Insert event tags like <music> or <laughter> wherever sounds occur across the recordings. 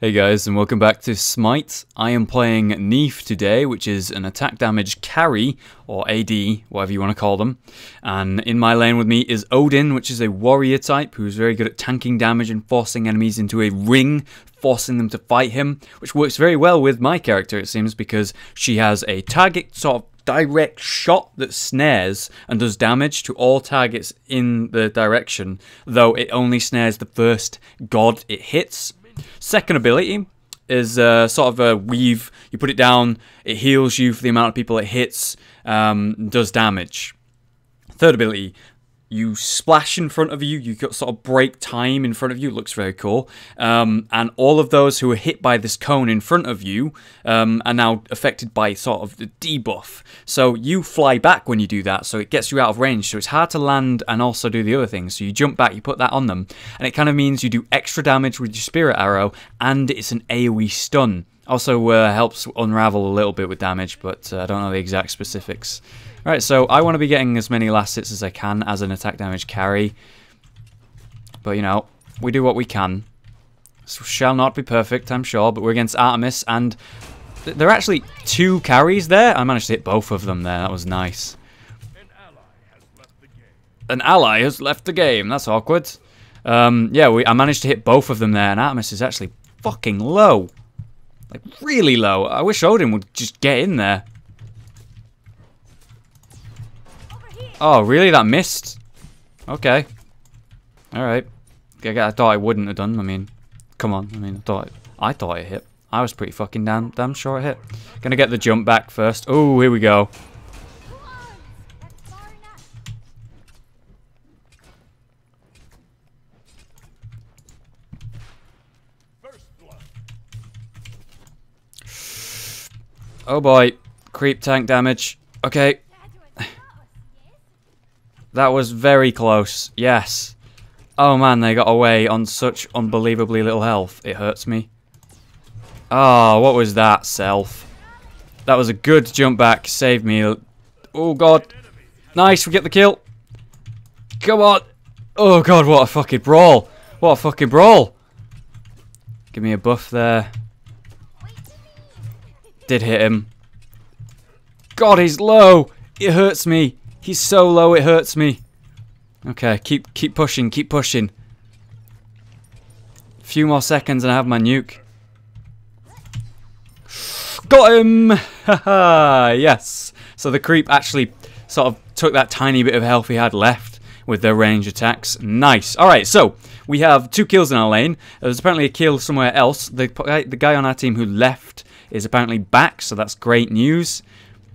Hey guys and welcome back to Smite. I am playing Neith today, which is an attack damage carry, or AD, whatever you want to call them. And in my lane with me is Odin, which is a warrior type, who's very good at tanking damage and forcing enemies into a ring, forcing them to fight him, which works very well with my character, it seems, because she has a target sort of direct shot that snares and does damage to all targets in the direction, though it only snares the first god it hits. Second ability is uh, sort of a weave. You put it down, it heals you for the amount of people it hits, um, does damage. Third ability, you splash in front of you, you got sort of break time in front of you, looks very cool. Um, and all of those who are hit by this cone in front of you um, are now affected by sort of the debuff. So you fly back when you do that, so it gets you out of range, so it's hard to land and also do the other things. So you jump back, you put that on them, and it kind of means you do extra damage with your spirit arrow, and it's an AoE stun. Also uh, helps unravel a little bit with damage, but uh, I don't know the exact specifics. Right, so I want to be getting as many last hits as I can as an attack damage carry. But, you know, we do what we can. This shall not be perfect, I'm sure, but we're against Artemis, and th there are actually two carries there. I managed to hit both of them there. That was nice. An ally has left the game. That's awkward. Um, yeah, we, I managed to hit both of them there, and Artemis is actually fucking low. Like, really low. I wish Odin would just get in there. Oh, really? That missed? Okay. Alright. I, I thought I wouldn't have done. I mean, come on. I mean, I thought I thought it hit. I was pretty fucking damn, damn sure it hit. Gonna get the jump back first. Oh, here we go. Oh boy. Creep tank damage. Okay. That was very close. Yes. Oh man, they got away on such unbelievably little health. It hurts me. Oh, what was that, self? That was a good jump back. Saved me. Oh god. Nice, we get the kill. Come on. Oh god, what a fucking brawl. What a fucking brawl. Give me a buff there. Did hit him. God, he's low. It hurts me. He's so low it hurts me. Okay, keep keep pushing, keep pushing. A few more seconds and I have my nuke. Got him! <laughs> Yes. So the creep actually sort of took that tiny bit of health he had left with their range attacks. Nice. Alright, so we have two kills in our lane. There's apparently a kill somewhere else. The, the guy on our team who left is apparently back, so that's great news.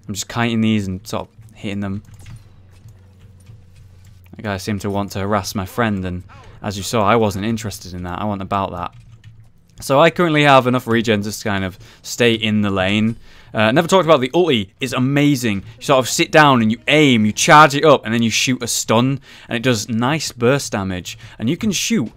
I'm just kiting these and sort of hitting them. That guy seemed to want to harass my friend, and as you saw, I wasn't interested in that. I want about that. So I currently have enough regen to kind of stay in the lane. Uh, never talked about the ulti. It's amazing. You sort of sit down and you aim, you charge it up, and then you shoot a stun, and it does nice burst damage. And you can shoot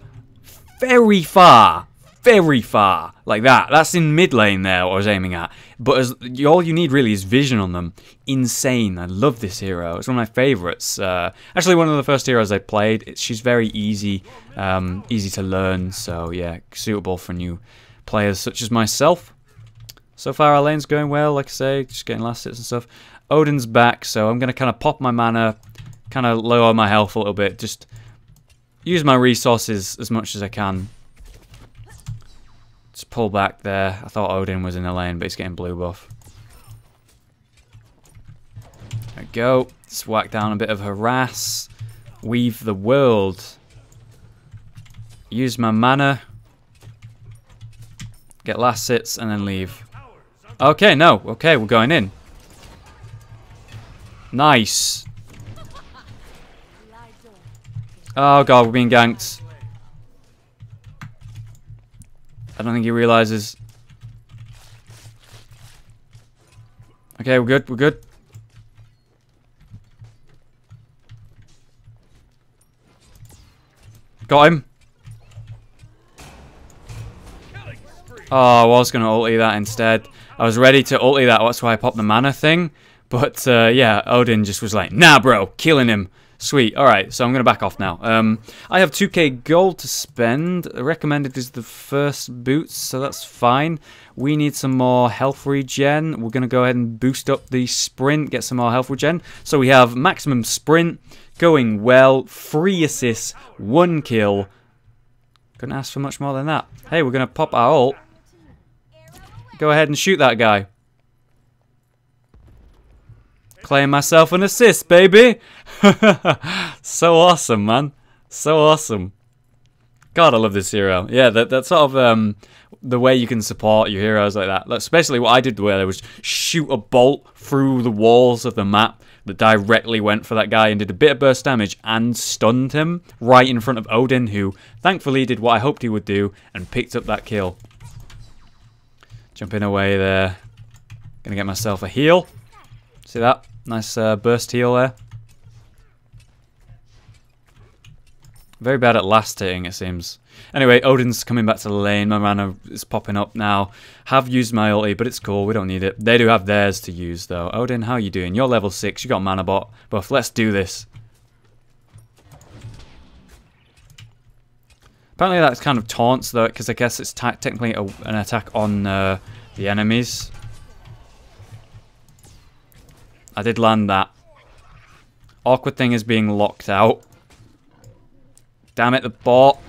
very far very far, like that. That's in mid lane there, what I was aiming at. But as, all you need really is vision on them. Insane. I love this hero. It's one of my favourites. Uh, actually, one of the first heroes I played. It, she's very easy, um, easy to learn. So yeah, suitable for new players such as myself. So far, our lane's going well. Like I say, just getting last hits and stuff. Odin's back, so I'm going to kind of pop my mana, kind of lower my health a little bit. Just use my resources as much as I can Let's pull back there. I thought Odin was in the lane, but he's getting blue buff. There we go. Let's whack down a bit of harass. Weave the world. Use my mana. Get last hits and then leave. Okay, no. Okay, we're going in. Nice. Oh god, we're being ganked. I don't think he realizes. Okay, we're good, we're good. Got him. Oh, I was going to ulti that instead. I was ready to ulti that, that's why I popped the mana thing. But, uh, yeah, Odin just was like, nah, bro, killing him. Sweet. All right, so I'm going to back off now. Um, I have 2k gold to spend. Recommended is the first boots, so that's fine. We need some more health regen. We're going to go ahead and boost up the sprint, get some more health regen. So we have maximum sprint going well, three assists, one kill. Couldn't ask for much more than that. Hey, we're going to pop our ult. Go ahead and shoot that guy. Claim myself an assist, baby. <laughs> so awesome, man. So awesome. God, I love this hero. Yeah, that, that sort of um, the way you can support your heroes like that. Especially what I did where I was shoot a bolt through the walls of the map that directly went for that guy and did a bit of burst damage and stunned him right in front of Odin, who thankfully did what I hoped he would do and picked up that kill. Jumping away there. Gonna get myself a heal. See that? Nice uh, burst heal there. Very bad at last hitting, it seems. Anyway, Odin's coming back to the lane. My mana is popping up now. Have used my ulti, but it's cool. We don't need it. They do have theirs to use, though. Odin, how are you doing? You're level 6. You got mana bot. Buff. Let's do this. Apparently that's kind of taunts, though, because I guess it's technically a, an attack on uh, the enemies. I did land that. Awkward thing is being locked out. Damn it, the bot.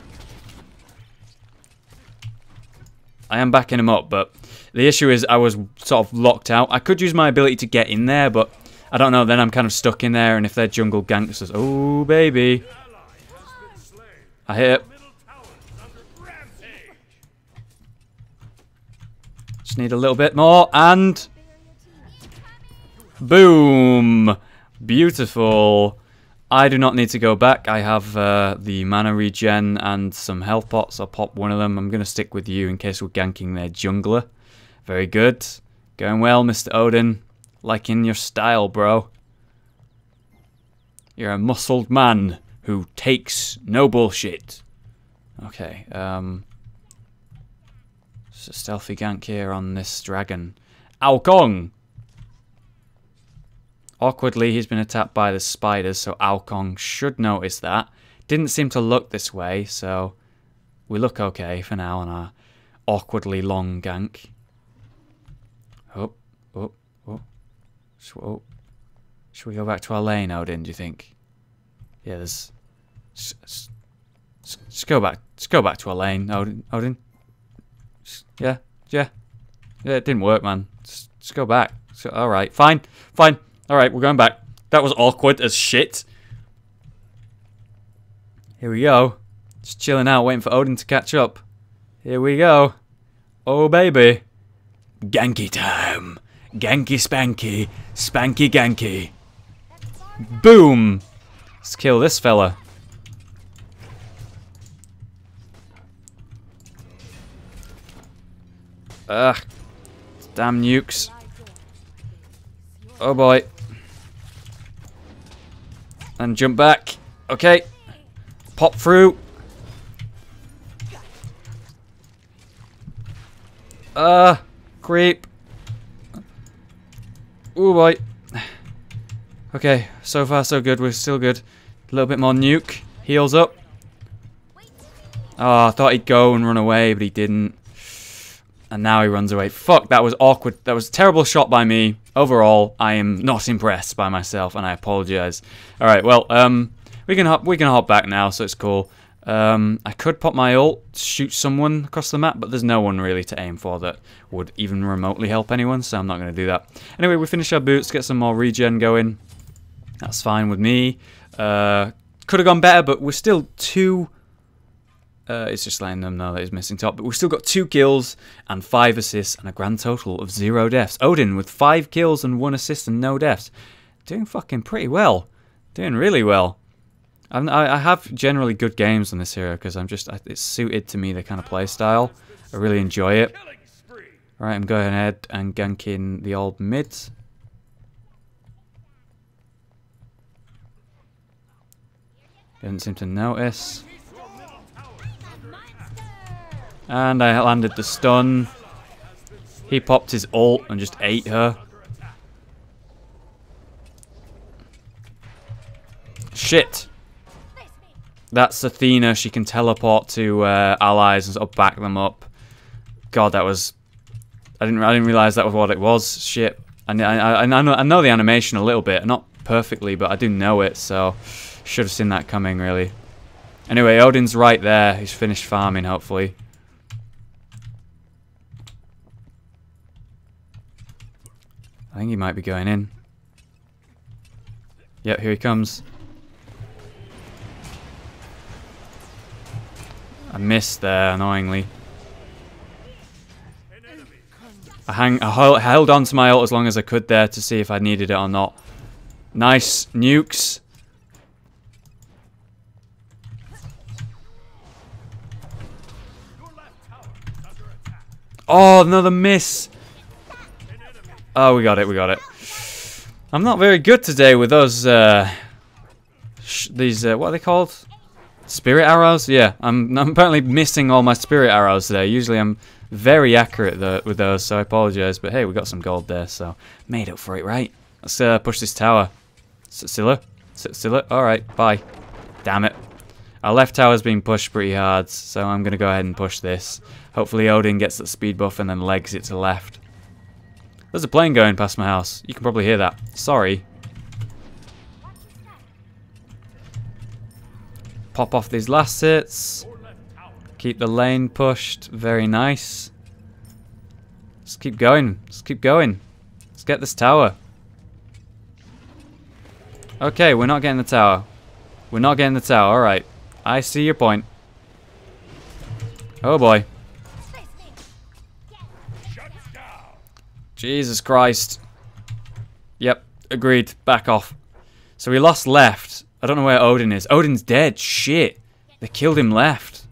I am backing him up, but the issue is I was sort of locked out. I could use my ability to get in there, but I don't know. Then I'm kind of stuck in there, and if they're jungle gangsters... Oh, baby. I hit. Just need a little bit more, and... Boom! Beautiful. I do not need to go back. I have uh, the mana regen and some health pots. I'll pop one of them. I'm going to stick with you in case we're ganking their jungler. Very good. Going well, Mr. Odin. Liking your style, bro. You're a muscled man who takes no bullshit. Okay, um... It's a stealthy gank here on this dragon. Ao Kuang! Awkwardly, he's been attacked by the spiders, so Ao Kuang should notice that. Didn't seem to look this way, so we look okay for now on our awkwardly long gank. Oh, oh, oh. Should, oh. Should we go back to our lane, Odin, do you think? Yeah, there's... Just, just go back. Just go back to our lane, Odin. Odin. Yeah, yeah. Yeah, it didn't work, man. Just, just go back. So, all right, fine, fine. Alright, we're going back. That was awkward as shit. Here we go. Just chilling out, waiting for Odin to catch up. Here we go. Oh, baby. Ganky time. Ganky spanky. Spanky ganky. Boom. Let's kill this fella. Ugh. Damn nukes. Oh boy. And jump back. Okay. Pop through. Uh, creep. Oh boy. Okay, so far so good. We're still good. A little bit more nuke. Heals up. Oh, I thought he'd go and run away, but he didn't. And now he runs away. Fuck, that was awkward. That was a terrible shot by me. Overall, I am not impressed by myself, and I apologize. All right, well, um, we can hop, we can hop back now, so it's cool. Um, I could pop my ult, shoot someone across the map, but there's no one really to aim for that would even remotely help anyone, so I'm not going to do that. Anyway, we finish our boots, get some more regen going. That's fine with me. Uh, could have gone better, but we're still two uh, it's just letting them know that he's missing top. But we've still got two kills and five assists and a grand total of zero deaths. Odin with five kills and one assist and no deaths. Doing fucking pretty well. Doing really well. I'm, i have generally good games on this hero because I'm just it's suited to me the kind of playstyle. I really enjoy it. Right, I'm going ahead and ganking the old mid. Didn't seem to notice. And I landed the stun. He popped his ult and just ate her. shit. That's Athena. She can teleport to uh, allies and sort of back them up. God, that was... I didn't, I didn't realize that was what it was. Shit. I, I, I, know, I know the animation a little bit. Not perfectly, but I do know it, so... Should have seen that coming, really. Anyway, Odin's right there. He's finished farming, hopefully. I think he might be going in. Yep, here he comes. I missed there, annoyingly. I, hang, I held on to my ult as long as I could there to see if I needed it or not. Nice nukes. Oh, another miss. Oh, we got it, we got it. I'm not very good today with those, uh, these, uh, what are they called? Spirit arrows? Yeah, I'm, <laughs> I'm apparently missing all my spirit arrows today. Usually I'm very accurate though, with those, so I apologize. But hey, we got some gold there, so made up for it, right? Let's uh, push this tower. Scylla? Scylla? Alright, bye. Damn it. Our left tower's been pushed pretty hard, so I'm going to go ahead and push this. Hopefully Odin gets the speed buff and then legs it to left. There's a plane going past my house. You can probably hear that. Sorry. Pop off these last hits. Keep the lane pushed. Very nice. Just keep going. Just keep going. Let's get this tower. Okay, we're not getting the tower. We're not getting the tower. Alright. I see your point. Oh boy. Jesus Christ. Yep, agreed. Back off. So we lost left. I don't know where Odin is. Odin's dead. Shit. They killed him left.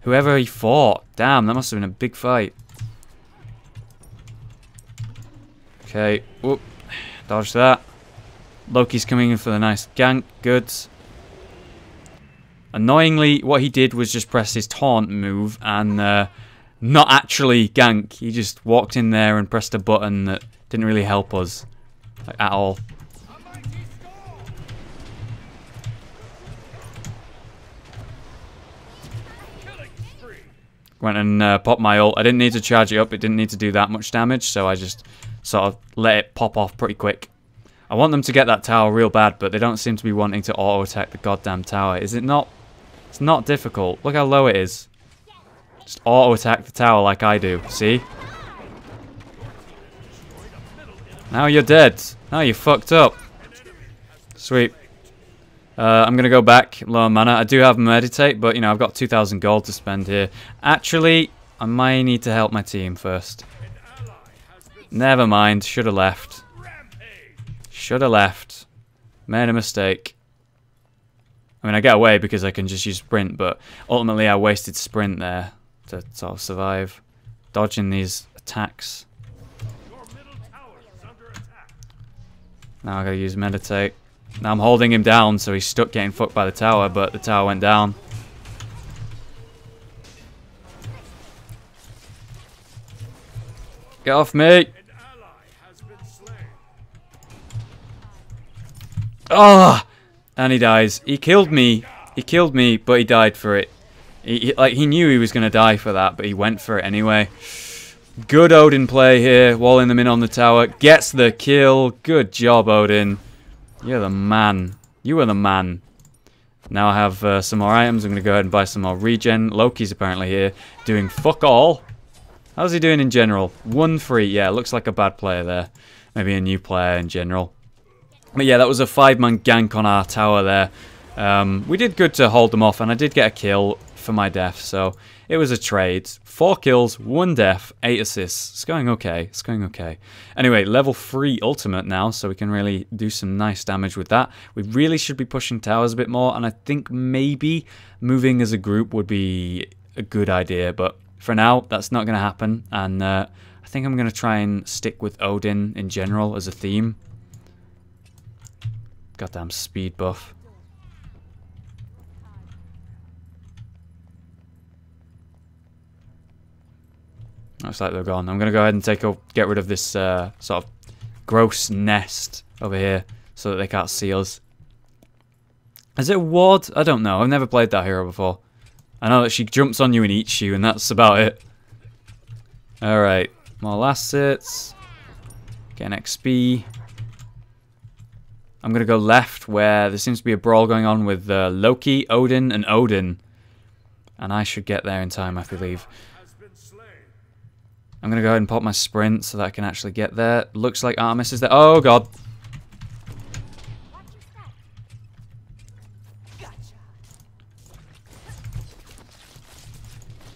Whoever he fought. Damn, that must have been a big fight. Okay. Whoop. Dodge that. Loki's coming in for the nice gank. Good. Annoyingly, what he did was just press his taunt move and uh, not actually gank. He just walked in there and pressed a button that didn't really help us like, at all. Went and uh, popped my ult. I didn't need to charge it up. It didn't need to do that much damage, so I just sort of let it pop off pretty quick. I want them to get that tower real bad, but they don't seem to be wanting to auto-attack the goddamn tower. Is it not? It's not difficult. Look how low it is. Just auto-attack the tower like I do. See? Now you're dead. Now you're fucked up. Sweet. Uh, I'm going to go back low mana. I do have meditate, but, you know, I've got 2,000 gold to spend here. Actually, I might need to help my team first. Never mind. Should have left. Should have left. Made a mistake. I mean, I get away because I can just use sprint, but ultimately I wasted sprint there to sort of survive. Dodging these attacks. Now I gotta use meditate. Now I'm holding him down, so he's stuck getting fucked by the tower, but the tower went down. Get off me! Ah! Oh, and he dies. He killed me. He killed me, but he died for it. He, like he knew he was going to die for that, but he went for it anyway. Good Odin play here, walling them in on the tower. Gets the kill. Good job, Odin. You're the man. You are the man. Now I have uh, some more items. I'm going to go ahead and buy some more regen. Loki's apparently here doing fuck all. How's he doing in general? One free. Yeah, looks like a bad player there. Maybe a new player in general. But yeah, that was a five-man gank on our tower there. Um, we did good to hold them off, and I did get a kill for my death, so it was a trade. Four kills, one death, eight assists. It's going okay. It's going okay. Anyway, level 3 ultimate now, so we can really do some nice damage with that. We really should be pushing towers a bit more, and I think maybe moving as a group would be a good idea, but for now, that's not going to happen, and uh, I think I'm going to try and stick with Odin in general as a theme. Goddamn speed buff. Looks like they're gone. I'm going to go ahead and take a, get rid of this uh, sort of gross nest over here so that they can't see us. Is it ward? I don't know. I've never played that hero before. I know that she jumps on you and eats you, and that's about it. Alright. More assets. an XP. I'm going to go left where there seems to be a brawl going on with uh, Loki, Odin, and Odin. And I should get there in time, I believe. I'm going to go ahead and pop my sprint so that I can actually get there. Looks like Artemis is there. Oh, God.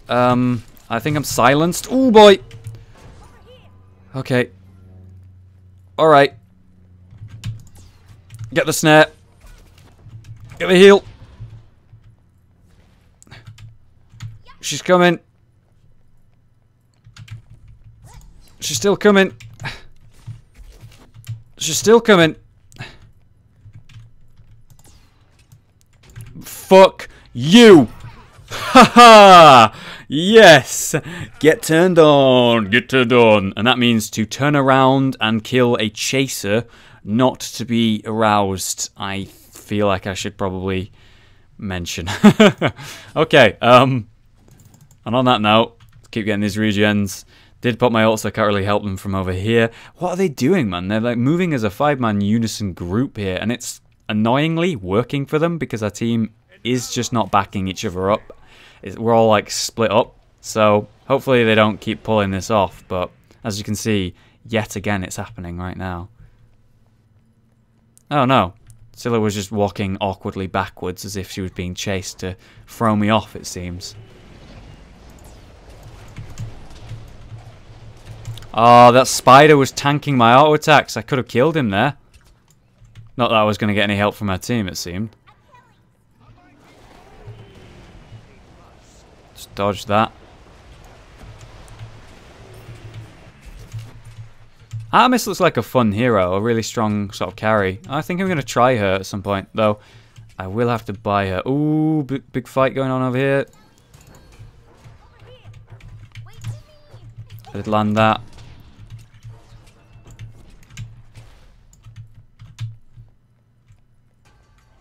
Um, I think I'm silenced. Oh, boy. Okay. Alright. Get the snare. Get the heal. She's coming. She's still coming. She's still coming. Fuck you. Ha ha! Yes! Get turned on! Get turned on! And that means to turn around and kill a chaser, not to be aroused. I feel like I should probably mention. <laughs> okay, um, and on that note, keep getting these regens. Did pop my ult, so I can't really help them from over here. What are they doing, man? They're like moving as a five-man unison group here, and it's annoyingly working for them because our team is just not backing each other up we're all like split up. So hopefully they don't keep pulling this off. But as you can see, yet again it's happening right now. Oh no. Scylla was just walking awkwardly backwards as if she was being chased to throw me off, it seems. Oh, that spider was tanking my auto attacks. I could have killed him there. Not that I was going to get any help from my team, it seemed. Just dodge that. Artemis looks like a fun hero, a really strong sort of carry. I think I'm going to try her at some point, though. I will have to buy her. Ooh, big, big fight going on over here. I did land that.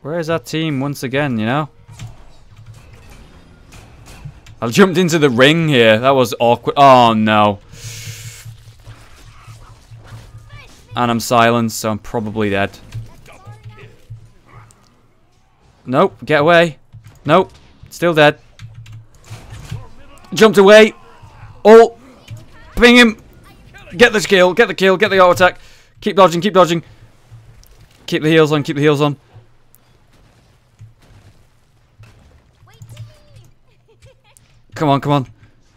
Where is that team once again, you know? I jumped into the ring here. That was awkward. Oh, no. And I'm silenced, so I'm probably dead. Nope, get away. Nope, still dead. Jumped away. Oh, ping him. Get the kill, get the kill, get the auto attack. Keep dodging, keep dodging. Keep the heals on, keep the heals on. Come on, come on.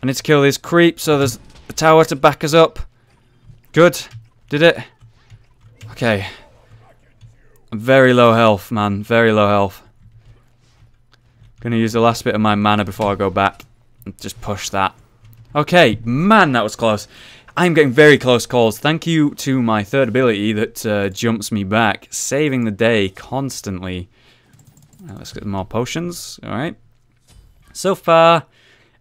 I need to kill these creeps so there's a tower to back us up. Good. Did it. Okay. Very low health, man. Very low health. Gonna use the last bit of my mana before I go back. And just push that. Okay, man, that was close. I'm getting very close calls. Thank you to my third ability that uh, jumps me back, saving the day constantly. let's get more potions. All right. So far,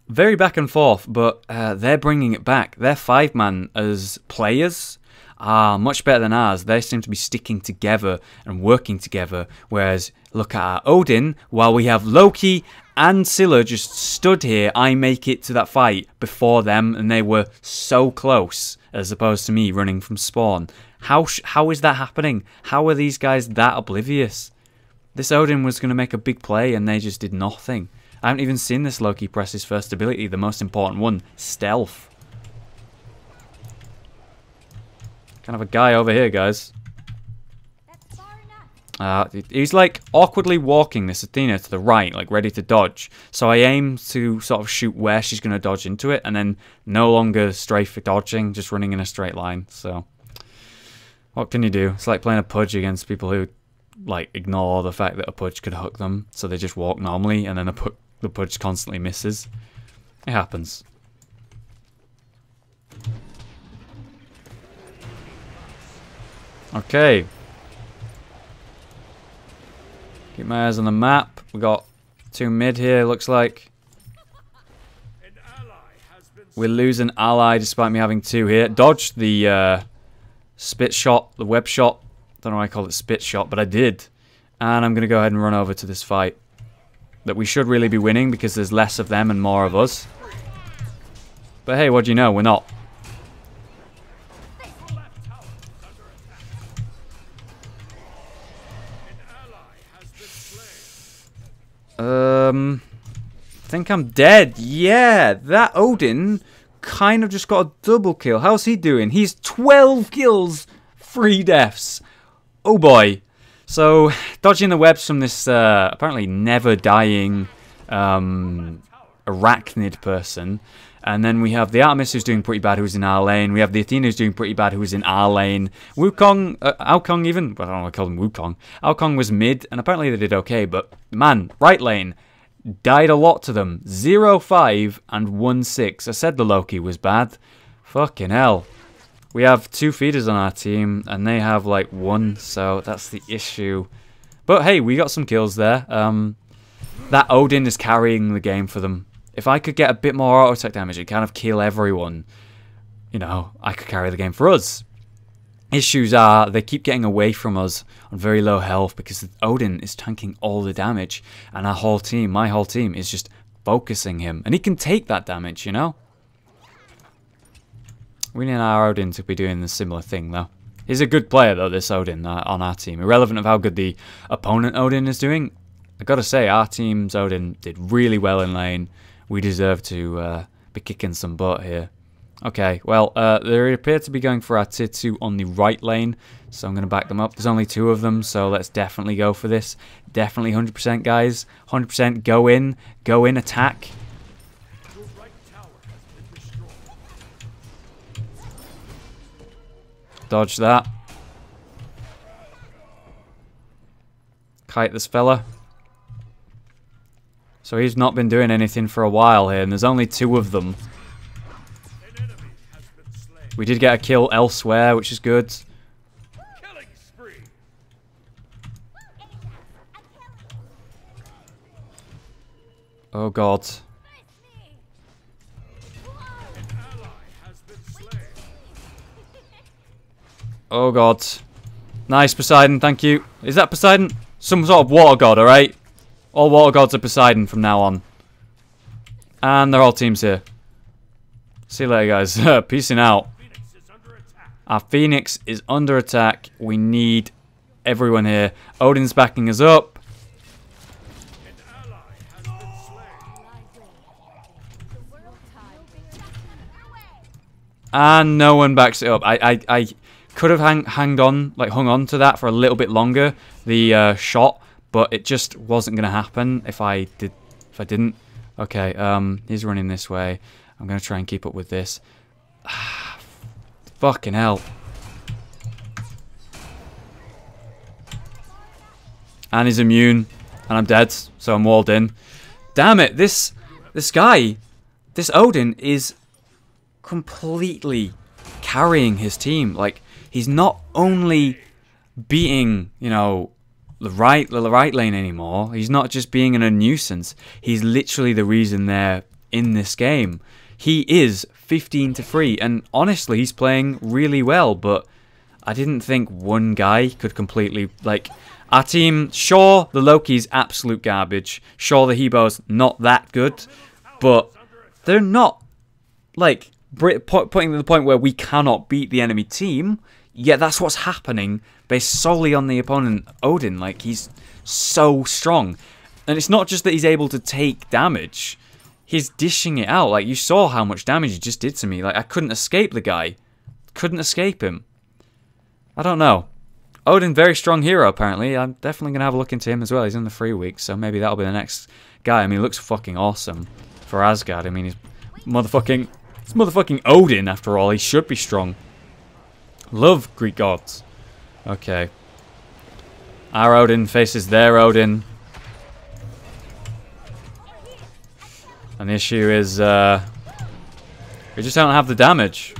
very back and forth, but uh, they're bringing it back. Their five man as players are much better than ours. They seem to be sticking together and working together. Whereas, look at our Odin, while we have Loki and Scylla just stood here, I make it to that fight before them, and they were so close as opposed to me running from spawn. How how is that happening? How are these guys that oblivious? This Odin was going to make a big play, and they just did nothing. I haven't even seen this Loki press his first ability, the most important one, Stealth. Kind of a guy over here, guys. Uh, he's like awkwardly walking this Athena to the right, like ready to dodge. So I aim to sort of shoot where she's going to dodge into it, and then no longer strafe for dodging, just running in a straight line. So what can you do? It's like playing a pudge against people who like ignore the fact that a pudge could hook them, so they just walk normally, and then a the punch constantly misses. It happens. Okay. Keep my eyes on the map. We got two mid here, looks like. We lose an ally despite me having two here. Dodged the uh, spit shot, the web shot. Don't know why I call it spit shot, but I did. And I'm going to go ahead and run over to this fight. That we should really be winning because there's less of them and more of us. But hey, what do you know? We're not. Um, I think I'm dead. Yeah, that Odin kind of just got a double kill. How's he doing? He's 12 kills, 3 deaths. Oh boy. So, dodging the webs from this uh, apparently never dying um, arachnid person. And then we have the Artemis who's doing pretty bad, who's in our lane. We have the Athena who's doing pretty bad, who's in our lane. Wukong, uh, Ao Kuang even, well, I don't know I call him Wukong. Ao Kuang was mid, and apparently they did okay, but man, right lane, died a lot to them. 0-5 and 1-6. I said the Loki was bad. Fucking hell. We have two feeders on our team, and they have like one, so that's the issue. But hey, we got some kills there. Um, that Odin is carrying the game for them. If I could get a bit more auto attack damage and kind of kill everyone, you know, I could carry the game for us. Issues are they keep getting away from us on very low health because Odin is tanking all the damage and our whole team, my whole team, is just focusing him. And he can take that damage, you know? We need our Odin to be doing the similar thing, though. He's a good player, though, this Odin uh, on our team. Irrelevant of how good the opponent Odin is doing, i got to say, our team's Odin did really well in lane we deserve to uh, be kicking some butt here. Okay, well, uh, they appear to be going for our tier 2 on the right lane, so I'm going to back them up. There's only two of them, so let's definitely go for this. Definitely 100% guys. 100% go in, go in, attack. Dodge that. Kite this fella. So he's not been doing anything for a while here, and there's only two of them. We did get a kill elsewhere, which is good. Oh god. Oh god. Nice, Poseidon, thank you. Is that Poseidon? Some sort of water god, alright? All water gods are Poseidon from now on. And they're all teams here. See you later, guys. <laughs> Peacing out. Our Phoenix is under attack. We need everyone here. Odin's backing us up. And no one backs it up. I, I, I could have hang, hanged on, like hung on to that for a little bit longer. The uh, shot but it just wasn't going to happen if I did if I didn't. Okay, um, he's running this way. I'm going to try and keep up with this. <sighs> Fucking hell. And he's immune. And I'm dead, so I'm walled in. Damn it, this this guy, this Odin is completely carrying his team. Like, he's not only beating, you know, the right the right lane anymore. He's not just being a nuisance. He's literally the reason they're in this game. He is 15 to 3 and honestly he's playing really well, but I didn't think one guy could completely like our team, sure, the Loki's absolute garbage. Sure, the He Bo's not that good, but they're not like putting to the point where we cannot beat the enemy team. Yet that's what's happening based solely on the opponent Odin. Like he's so strong, and it's not just that he's able to take damage; he's dishing it out. Like you saw how much damage he just did to me. Like I couldn't escape the guy, couldn't escape him. I don't know. Odin, very strong hero apparently. I'm definitely gonna have a look into him as well. He's in the free week, so maybe that'll be the next guy. I mean, he looks fucking awesome for Asgard. I mean, he's motherfucking, it's motherfucking Odin after all. He should be strong. Love Greek gods. Okay. Our Odin faces their Odin. And the issue is, uh, we just don't have the damage.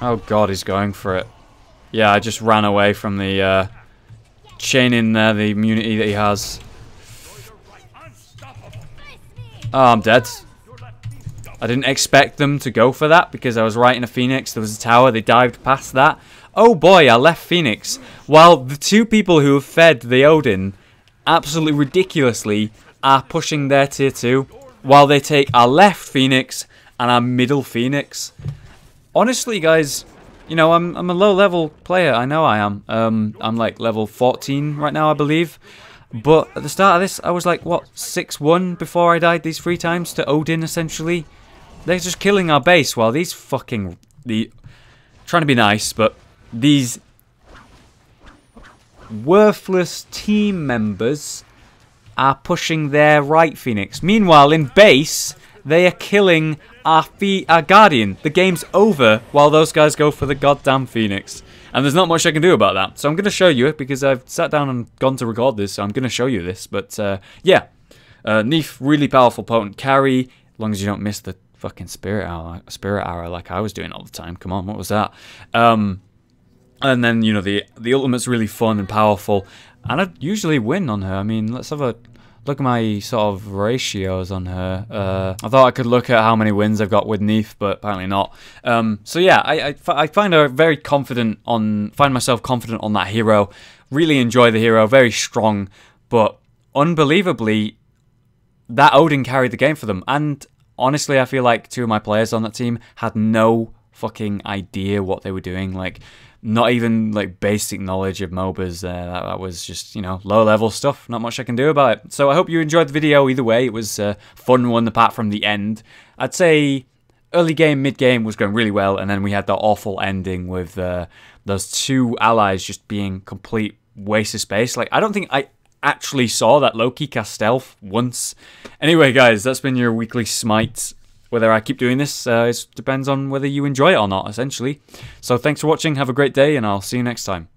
Oh god, he's going for it. Yeah, I just ran away from the uh, chain in there, the immunity that he has. Oh, I'm dead. I didn't expect them to go for that because I was right in a Phoenix. There was a tower. They dived past that. Oh boy, I left Phoenix. While the two people who have fed the Odin absolutely ridiculously are pushing their tier 2 while they take our left Phoenix and our middle Phoenix. Honestly, guys, you know, I'm, I'm a low level player. I know I am. Um, I'm like level 14 right now, I believe. But at the start of this, I was like, what, 6-1 before I died these three times to Odin, essentially? They're just killing our base while these fucking... the Trying to be nice, but these worthless team members are pushing their right Phoenix. Meanwhile, in base, they are killing our, our Guardian. The game's over while those guys go for the goddamn Phoenix. And there's not much I can do about that. So I'm going to show you it because I've sat down and gone to record this. So I'm going to show you this. But uh, yeah, uh, Neith, really powerful, potent carry. As long as you don't miss the fucking spirit arrow, spirit arrow like I was doing all the time. Come on, what was that? Um, and then you know the the ultimate's really fun and powerful, and I usually win on her. I mean, let's have a look at my sort of ratios on her. Uh, I thought I could look at how many wins I've got with Neith, but apparently not. Um, so yeah, I, I, I, find her very confident on, find myself confident on that hero. Really enjoy the hero, very strong, but unbelievably, that Odin carried the game for them. And honestly, I feel like two of my players on that team had no fucking idea what they were doing. Like, not even like basic knowledge of MOBAs. Uh, that, that, was just, you know, low level stuff. Not much I can do about it. So I hope you enjoyed the video either way. It was a fun one apart from the end. I'd say early game, mid game was going really well. And then we had the awful ending with uh, those two allies just being complete waste of space. Like, I don't think I actually saw that Loki cast stealth once. Anyway, guys, that's been your weekly smite whether I keep doing this uh, depends on whether you enjoy it or not, essentially. So thanks for watching, have a great day, and I'll see you next time.